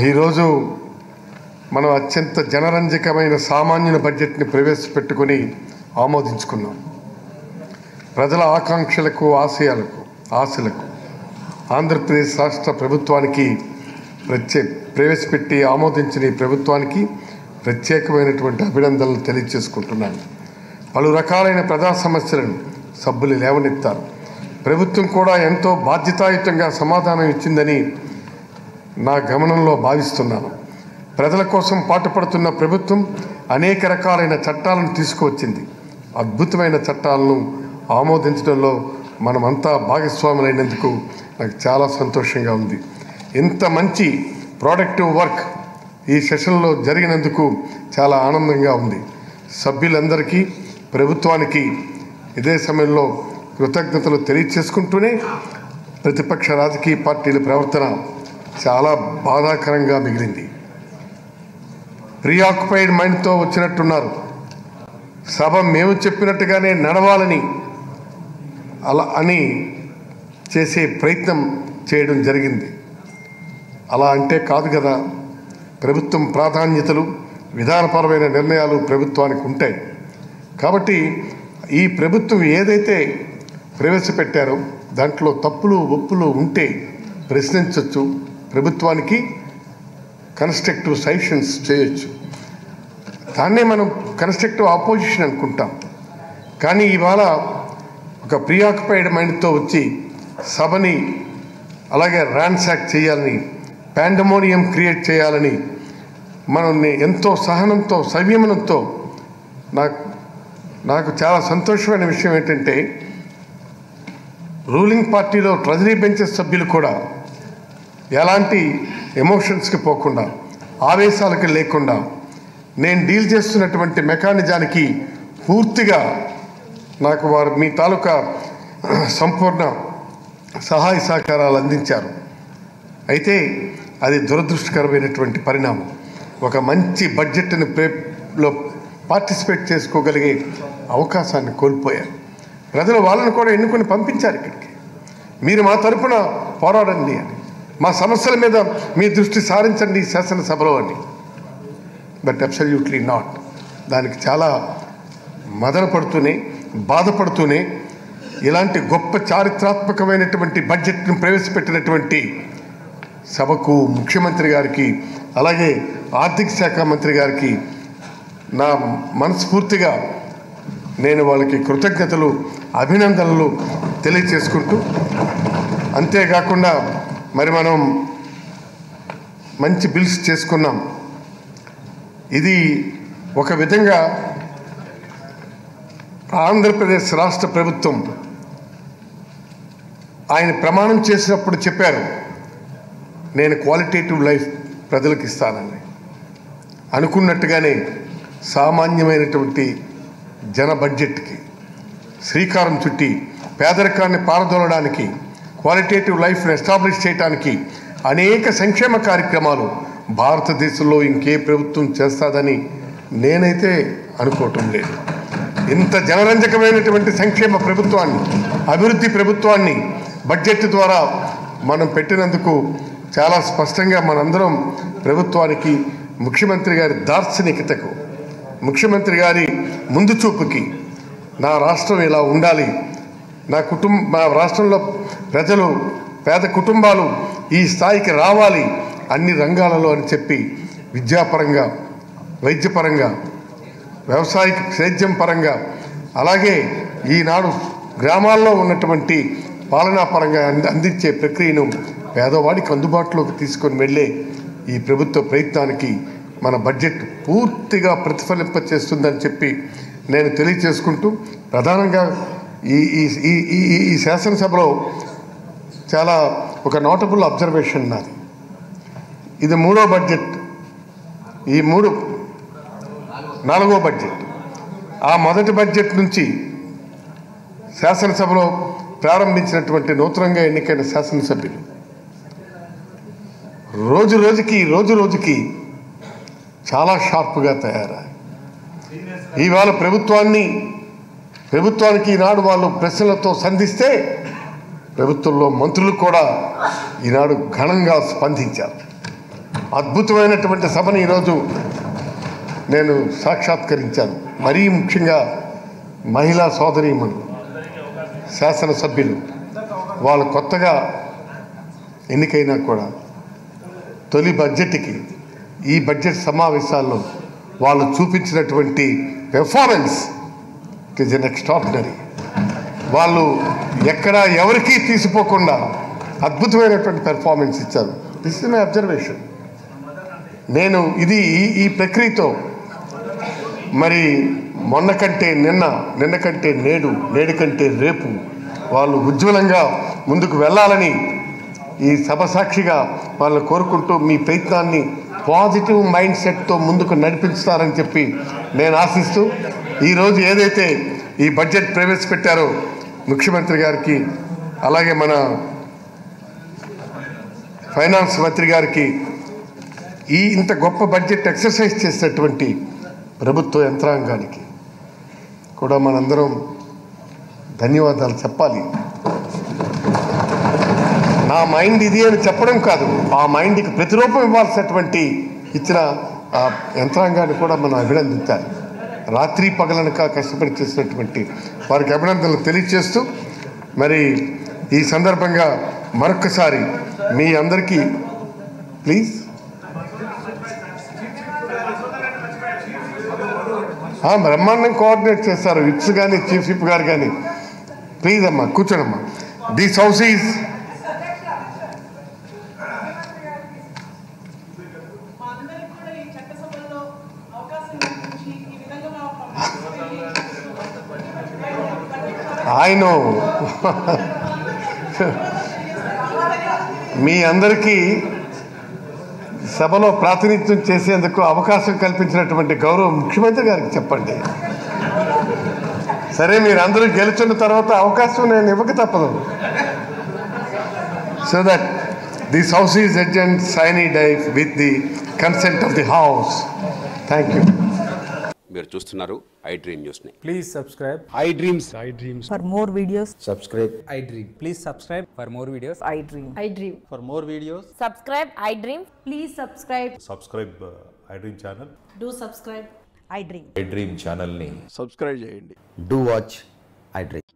ఈరోజు మనం అత్యంత జనరంజకమైన సామాన్యుల బడ్జెట్ని ప్రవేశపెట్టుకొని ఆమోదించుకున్నాం. ప్రజల ఆకాంక్షలకు ఆశయాలకు ఆశలకు ఆంధ్రప్రదేశ్ రాష్ట్ర ప్రభుత్వానికి ప్రత్యే ప్రవేశపెట్టి ఆమోదించిన ఈ ప్రభుత్వానికి ప్రత్యేకమైనటువంటి అభినందనలు తెలియజేసుకుంటున్నాను. పలు రకాలైన ప్రజా సమస్యలను సభ్యులు లేవనెత్తారు. ప్రభుత్వం కూడా ఎంతో బాధ్యతాయుతంగా సమాధానం ఇచ్చిందని నా గమనంలో భావిస్తున్నాను ప్రజల కోసం పాటుపడుతున్న ప్రభుత్వం అనేక రకాలైన చట్టాలను తీసుకువచ్చింది. అద్భుతమైన చట్టాలను ఆమోదించడంలో మనమంతా భాగస్వాములైనందుకు నాకు చాలా సంతోషంగా ఉంది. ఇంత మంచి ప్రోడక్టివ్ వర్క్ ఈ సెషన్లో జరిగినందుకు చాలా ఆనందంగా ఉంది. సభ్యులందరికీ ప్రభుత్వానికి ఇదే సమయంలో కృతజ్ఞతలు తెలియచేసుకుంటూనే ప్రతిపక్ష రాజకీయ పార్టీల ప్రవర్తన చాలా బాధాకరంగా మిగిలింది. ప్రీఆక్యుపైడ్ మైండ్తో వచ్చినట్టున్నారు. సభ మేము చెప్పినట్టుగానే నడవాలని అలా అని చేసే ప్రయత్నం చేయడం జరిగింది. అలా అంటే కాదు కదా ప్రభుత్వం ప్రాధాన్యతలు విధానపరమైన నిర్ణయాలు ప్రభుత్వానికి ఉంటాయి. కాబట్టి ఈ ప్రభుత్వం ఏదైతే ప్రవేశపెట్టారో దాంట్లో తప్పులు ఒప్పులు ఉంటే ప్రశ్నించవచ్చు ప్రభుత్వానికి కన్స్ట్రక్టివ్ సజెషన్స్ చేయొచ్చు. దాన్నే మనం కన్స్ట్రక్టివ్ ఆపోజిషన్ అనుకుంటాం. కానీ ఇవాళ ఒక ప్రియాక్యుపైడ్ మైండ్తో వచ్చి సభని అలాగే ర్యాన్సాక్ చేయాలని పాండమోనియం క్రియేట్ చేయాలని మనల్ని ఎంతో సహనంతో సంయమనంతో నాకు నాకు చాలా సంతోషమైన విషయం ఏంటంటే రూలింగ్ పార్టీలో ట్రెజరీ బెంచెస్ సభ్యులు కూడా ఎలాంటి ఎమోషన్స్కి పోకుండా ఆవేశాలకి లేకుండా నేను డీల్ చేస్తున్నటువంటి మెకానిజానికి పూర్తిగా నాకు వారు మీ తాలూకా సంపూర్ణ సహాయ సహకారాలు అందించారు. అయితే అది దురదృష్టకరమైనటువంటి పరిణామం. ఒక మంచి బడ్జెట్ని ప్రేలో పార్టిసిపేట్ చేసుకోగలిగే అవకాశాన్ని కోల్పోయారు. ప్రజలు వాళ్ళని కూడా ఎన్నుకొని పంపించారు ఇక్కడికి. మీరు మా తరపున పోరాడండి అని. మా సమస్యల మీద మీ దృష్టి సారించండి శాసనసభలో అని. బట్ అబ్సల్యూట్లీ నాట్ దానికి చాలా మదన పడుతూనే బాధపడుతూనే ఇలాంటి గొప్ప చారిత్రాత్మకమైనటువంటి బడ్జెట్ను ప్రవేశపెట్టినటువంటి సభకు ముఖ్యమంత్రి గారికి అలాగే ఆర్థిక శాఖ మంత్రి గారికి నా మనస్ఫూర్తిగా నేను వాళ్ళకి కృతజ్ఞతలు అభినందనలు తెలియచేసుకుంటూ అంతేకాకుండా మరి మనం మంచి బిల్స్ చేసుకున్నాం. ఇది ఒక విధంగా ఆంధ్రప్రదేశ్ రాష్ట్ర ప్రభుత్వం ఆయన ప్రమాణం చేసినప్పుడు చెప్పారు నేను క్వాలిటేటివ్ లైఫ్ ప్రజలకు ఇస్తానని అనుకున్నట్టుగానే సామాన్యమైనటువంటి జన బడ్జెట్కి శ్రీకారం చుట్టి పేదరికాన్ని పారదోలడానికి క్వాలిటేటివ్ లైఫ్ని ఎస్టాబ్లిష్ చేయడానికి అనేక సంక్షేమ కార్యక్రమాలు భారతదేశంలో ఇంకే ప్రభుత్వం చేస్తాదని నేనైతే అనుకోవటం లేదు. ఇంత జనరంజకమైనటువంటి సంక్షేమ ప్రభుత్వాన్ని అభివృద్ధి ప్రభుత్వాన్ని బడ్జెట్ ద్వారా మనం పెట్టినందుకు చాలా స్పష్టంగా మనందరం ప్రభుత్వానికి ముఖ్యమంత్రి గారి దార్శనికతకు ముఖ్యమంత్రి గారి ముందు చూపుకి నా రాష్ట్రం ఇలా ఉండాలి నా కుటుంబ మా రాష్ట్రంలో ప్రజలు పేద కుటుంబాలు ఈ స్థాయికి రావాలి అన్ని రంగాలలో అని చెప్పి విద్యాపరంగా వైద్యపరంగా వ్యవసాయ సేద్యం పరంగా అలాగే ఈనాడు గ్రామాల్లో ఉన్నటువంటి పాలనా పరంగా అంది- అందించే ప్రక్రియను పేదవాడికి అందుబాటులోకి తీసుకొని వెళ్ళే ఈ ప్రభుత్వ ప్రయత్నానికి మన బడ్జెట్ పూర్తిగా ప్రతిఫలింపచేస్తుందని చెప్పి నేను తెలియచేసుకుంటూ ప్రధానంగా ఈ ఈ ఈ ఈ- శాసనసభలో చాలా ఒక నోటబుల్ అబ్జర్వేషన్ నాది. ఇది మూడో బడ్జెట్ ఈ మూడు నాలుగో బడ్జెట్ ఆ మొదటి బడ్జెట్ నుంచి శాసనసభలో ప్రారంభించినటువంటి నూతనంగా ఎన్నికైన శాసనసభ్యులు. రోజు రోజుకి రోజు రోజుకి చాలా షార్ప్గా తయారయ్యారు. ఇవాళ ప్రభుత్వాన్ని ప్రభుత్వానికి ఈనాడు వాళ్ళు ప్రశ్నలతో సంధిస్తే ప్రభుత్వంలో మంత్రులు కూడా ఈనాడు ఘనంగా స్పందించారు. అద్భుతమైనటువంటి సభను ఈరోజు నేను సాక్షాత్కరించాను. మరీ ముఖ్యంగా మహిళా సోదరీమణి శాసనసభ్యులు వాళ్ళు కొత్తగా ఎన్నికైనా కూడా తొలి బడ్జెట్కి ఈ బడ్జెట్ సమావేశాల్లో వాళ్ళు చూపించినటువంటి performance it is an extraordinary వాళ్ళు ఎక్కడ ఎవరికీ తీసిపోకుండా అద్భుతమైనటువంటి పెర్ఫార్మెన్స్ ఇచ్చారు. దిస్ ఇస్ మై అబ్జర్వేషన్ నేను ఇది ఈ- ఈ ప్రక్రియతో మరి మొన్న కంటే నిన్న నిన్న కంటే నేడు నేడు కంటే రేపు వాళ్ళు ఉజ్వలంగా ముందుకు వెళ్ళాలని ఈ సభ సాక్షిగా వాళ్ళు కోరుకుంటూ మీ ప్రయత్నాన్ని పాజిటివ్ మైండ్ సెట్తో ముందుకు నడిపిస్తారని చెప్పి నేను ఆశిస్తూ ఈరోజు ఏదైతే ఈ బడ్జెట్ ప్రవేశపెట్టారో ముఖ్యమంత్రి గారికి అలాగే మన ఫైనాన్స్ మంత్రి గారికి ఈ ఇంత గొప్ప బడ్జెట్ ఎక్సర్సైజ్ చేసినటువంటి ప్రభుత్వ యంత్రాంగానికి కూడా మనందరం ధన్యవాదాలు చెప్పాలి. నా మైండ్ ఇది అని చెప్పడం కాదు ఆ మైండ్కి ప్రతిరూపం ఇవ్వాల్సినటువంటి ఇచ్చిన ఆ యంత్రాంగాన్ని కూడా మనం అభినందించాలి. రాత్రి పగలనక కష్టపడి చేసినటువంటి వారికి అభినందనలు తెలియజేస్తూ మరి ఈ సందర్భంగా మరొకసారి మీ అందరికీ ప్లీజ్. బ్రహ్మాండం కోఆర్డినేట్ చేస్తారు విప్స్ కానీ చీఫ్ విప్ గారు కానీ ప్లీజ్ అమ్మా కూర్చోనమ్మా దిస్ హౌస్ ఈజ్ మా అందరికి కూడా ఈ చట్టసభల్లో అవకాశం కల్పించి ఈ విధంగా మా ఆయన మీ అందరికీ సభలో ప్రాతినిధ్యం చేసేందుకు అవకాశం కల్పించినటువంటి గౌరవం ముఖ్యమంత్రి గారికి చెప్పండి. సరే మీరు అందరూ గెలుచున్న తర్వాత అవకాశం నేను ఇవ్వక తప్పదు. So that this house is adjourned sine die with the consent of the house thank you మీరు చూస్తున్నారు ఐ డ్రీమ్ న్యూస్ని. Please subscribe I dreams. I dreams. For more videos subscribe. I dream. Please subscribe for more videos I dream. I dream. For more videos subscribe I dream please subscribe subscribe I dream channel do subscribe I dream I dream ఛానల్ని subscribe చేయండి. Do watch I dream